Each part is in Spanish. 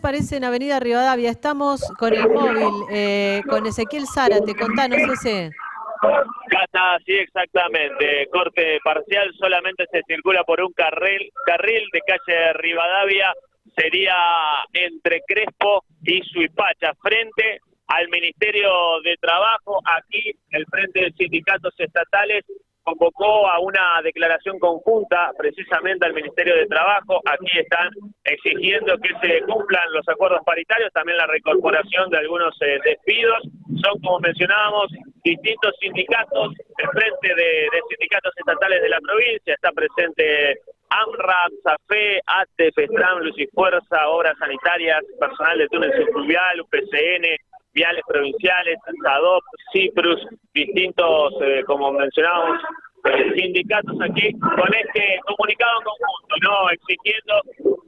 parece en Avenida Rivadavia. Estamos con el móvil, eh, con Ezequiel Zárate. Contanos ese. Cata, sí, exactamente. Corte parcial, solamente se circula por un carril, carril de calle Rivadavia. Sería entre Crespo y Suipacha, frente al Ministerio de Trabajo. Aquí, el Frente de Sindicatos Estatales convocó a una declaración conjunta precisamente al Ministerio de Trabajo. Aquí están exigiendo que se cumplan los acuerdos paritarios, también la recorporación de algunos eh, despidos. Son, como mencionábamos, distintos sindicatos, el Frente de, Sindicatos Estatales de la provincia, está presente AMRA, SAFE, ATE, FESTRAM, Luz y Fuerza, Obras Sanitarias, Personal de Túnel Subfluvial, UPCN, Viales Provinciales, SADOP, CIPRUS, distintos, eh, como mencionábamos, eh, sindicatos aquí, con este comunicado conjunto, ¿no? Exigiendo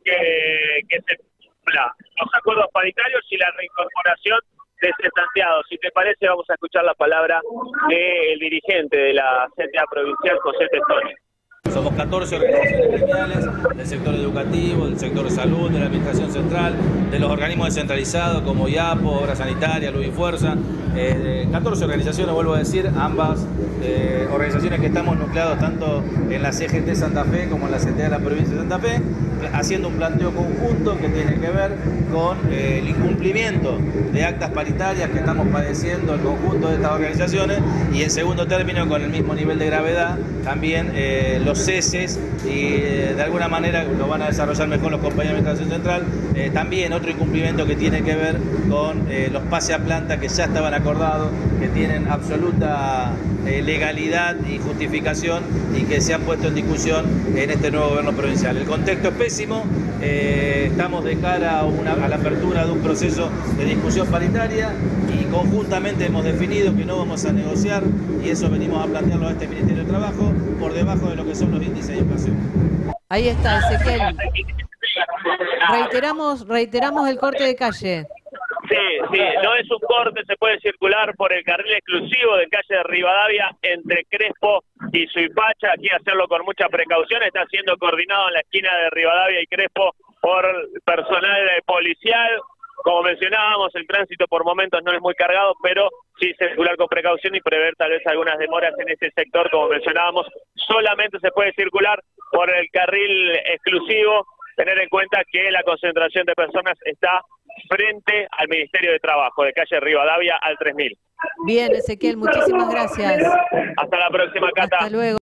que, se cumpla los acuerdos paritarios y la reincorporación de Santiago. Si te parece, vamos a escuchar la palabra del dirigente de la CTA provincial, José Testoni. Somos 14 organizaciones gremiales del sector educativo, del sector de salud, de la administración central, de los organismos descentralizados como IAPO, Obra Sanitaria, Luz y Fuerza. 14 eh, organizaciones, vuelvo a decir, ambas eh, organizaciones que estamos nucleados tanto en la CGT Santa Fe como en la CTA de la provincia de Santa Fe, haciendo un planteo conjunto que tiene que ver con eh, el incumplimiento de actas paritarias que estamos padeciendo el conjunto de estas organizaciones y en segundo término con el mismo nivel de gravedad también los y eh, de alguna manera lo van a desarrollar mejor los compañeros de Administración Central. Eh, también otro incumplimiento que tiene que ver con eh, los pases a planta que ya estaban acordados, que tienen absoluta legalidad y justificación y que se han puesto en discusión en este nuevo gobierno provincial. El contexto es pésimo, estamos de cara a, a la apertura de un proceso de discusión paritaria y conjuntamente hemos definido que no vamos a negociar y eso venimos a plantearlo a este Ministerio de Trabajo por debajo de lo que son los índices de inflación. Ahí está, Ezequiel. Reiteramos, reiteramos el corte de calle. Sí, sí, no es un corte, se puede circular por el carril exclusivo de calle de Rivadavia entre Crespo y Suipacha. Aquí hacerlo con mucha precaución, está siendo coordinado en la esquina de Rivadavia y Crespo por personal policial. Como mencionábamos, el tránsito por momentos no es muy cargado, pero sí circular con precaución y prever tal vez algunas demoras en ese sector, como mencionábamos, solamente se puede circular por el carril exclusivo, tener en cuenta que la concentración de personas está frente al Ministerio de Trabajo de calle Rivadavia al 3000. Bien, Ezequiel, muchísimas gracias. Hasta la próxima, Cata. Hasta luego.